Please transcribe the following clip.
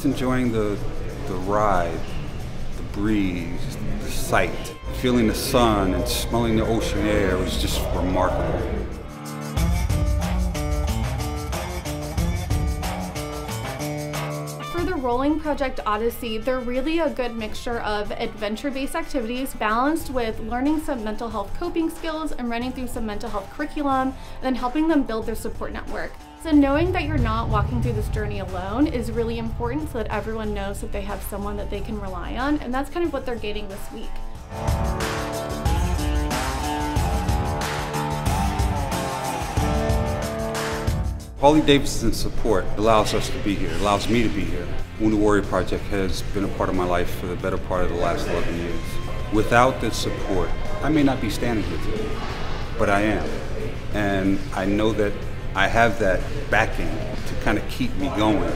just enjoying the, the ride, the breeze, the sight. Feeling the sun and smelling the ocean air was just remarkable. The Rolling Project Odyssey, they're really a good mixture of adventure based activities balanced with learning some mental health coping skills and running through some mental health curriculum, and then helping them build their support network. So, knowing that you're not walking through this journey alone is really important so that everyone knows that they have someone that they can rely on, and that's kind of what they're getting this week. Harley Davidson's support allows us to be here, allows me to be here. Wounded Warrior Project has been a part of my life for the better part of the last 11 years. Without this support, I may not be standing here today, but I am. And I know that I have that backing to kind of keep me going.